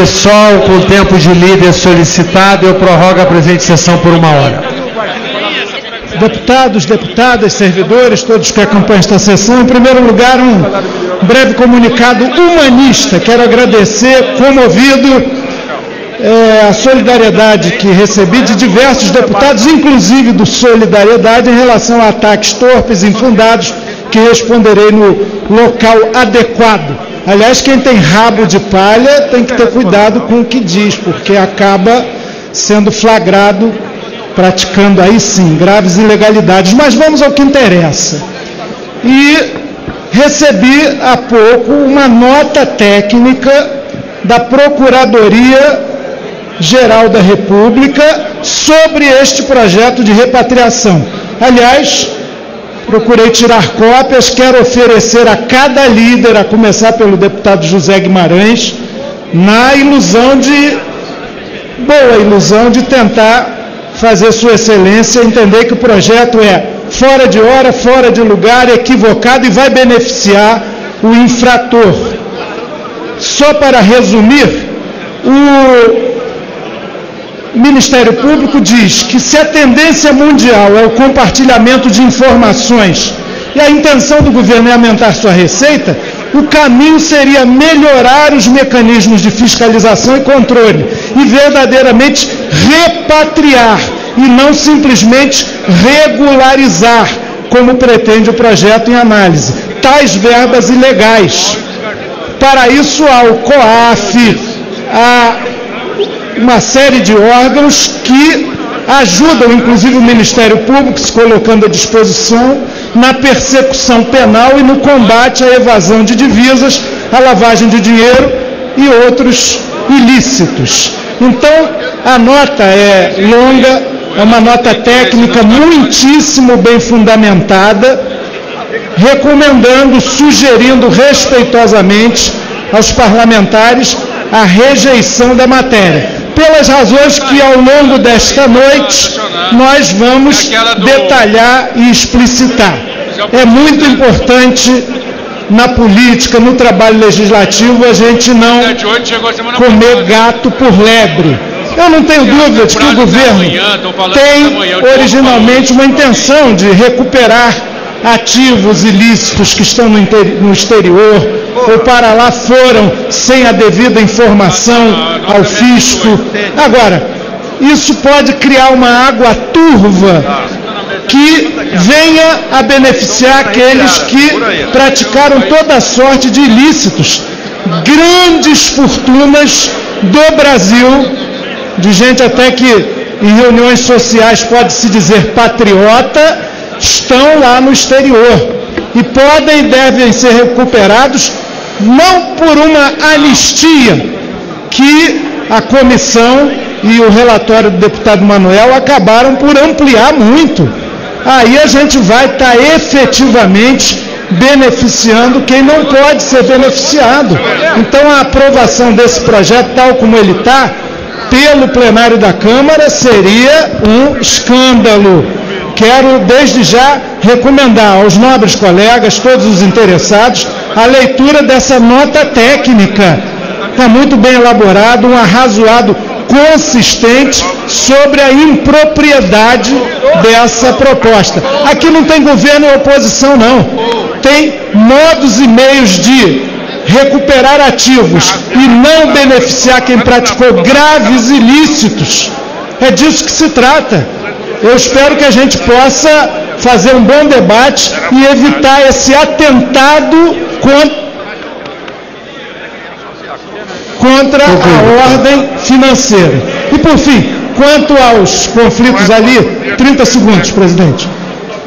pessoal com tempo de líder solicitado, eu prorrogo a presente sessão por uma hora. Deputados, deputadas, servidores, todos que acompanham esta sessão, em primeiro lugar, um breve comunicado humanista. Quero agradecer, comovido, é, a solidariedade que recebi de diversos deputados, inclusive do Solidariedade, em relação a ataques torpes, infundados, que responderei no local adequado. Aliás, quem tem rabo de palha tem que ter cuidado com o que diz, porque acaba sendo flagrado praticando aí sim graves ilegalidades. Mas vamos ao que interessa. E recebi há pouco uma nota técnica da Procuradoria Geral da República sobre este projeto de repatriação. Aliás, procurei tirar cópias, quero oferecer a cada líder, a começar pelo deputado José Guimarães, na ilusão de, boa ilusão, de tentar fazer Sua Excelência entender que o projeto é fora de hora, fora de lugar, equivocado e vai beneficiar o infrator. Só para resumir, o Ministério Público diz que se a tendência mundial é o compartilhamento de informações e a intenção do governo é aumentar sua receita, o caminho seria melhorar os mecanismos de fiscalização e controle e verdadeiramente repatriar e não simplesmente regularizar, como pretende o projeto em análise, tais verbas ilegais. Para isso há o COAF, uma série de órgãos que ajudam, inclusive o Ministério Público, se colocando à disposição na persecução penal e no combate à evasão de divisas, à lavagem de dinheiro e outros ilícitos. Então, a nota é longa, é uma nota técnica muitíssimo bem fundamentada, recomendando, sugerindo respeitosamente aos parlamentares a rejeição da matéria pelas razões que ao longo desta noite nós vamos detalhar e explicitar. É muito importante na política, no trabalho legislativo, a gente não comer gato por lebre. Eu não tenho dúvida de que o governo tem originalmente uma intenção de recuperar ativos ilícitos que estão no, exterior ou para lá foram sem a devida informação ao fisco. Agora, isso pode criar uma água turva que venha a beneficiar aqueles que praticaram toda sorte de ilícitos, grandes fortunas do Brasil, de gente até que em reuniões sociais pode se dizer patriota, estão lá no exterior e podem e devem ser recuperados não por uma anistia que a comissão e o relatório do deputado Manuel acabaram por ampliar muito. Aí a gente vai estar tá efetivamente beneficiando quem não pode ser beneficiado. Então a aprovação desse projeto, tal como ele está, pelo plenário da Câmara, seria um escândalo. Quero desde já recomendar aos nobres colegas, todos os interessados, a leitura dessa nota técnica. Está muito bem elaborado, um arrazoado consistente sobre a impropriedade dessa proposta. Aqui não tem governo e oposição, não. Tem modos e meios de recuperar ativos e não beneficiar quem praticou graves ilícitos. É disso que se trata. Eu espero que a gente possa fazer um bom debate e evitar esse atentado contra a ordem financeira. E por fim, quanto aos conflitos ali, 30 segundos, presidente.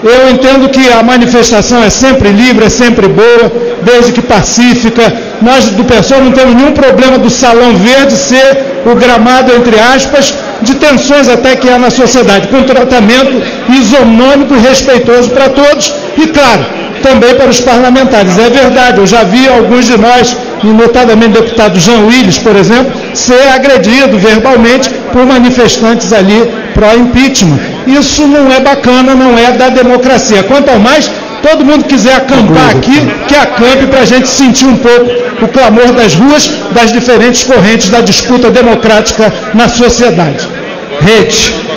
Eu entendo que a manifestação é sempre livre, é sempre boa, desde que pacífica. Nós do PSOL não temos nenhum problema do Salão Verde ser o gramado, entre aspas, de tensões até que há na sociedade, com tratamento isonômico e respeitoso para todos. E claro, também para os parlamentares. É verdade, eu já vi alguns de nós, notadamente o deputado Jean Willis, por exemplo, ser agredido verbalmente por manifestantes ali pró-impeachment. Isso não é bacana, não é da democracia. Quanto ao mais, Todo mundo quiser acampar aqui, que acampe para a gente sentir um pouco o clamor das ruas, das diferentes correntes da disputa democrática na sociedade. Rede.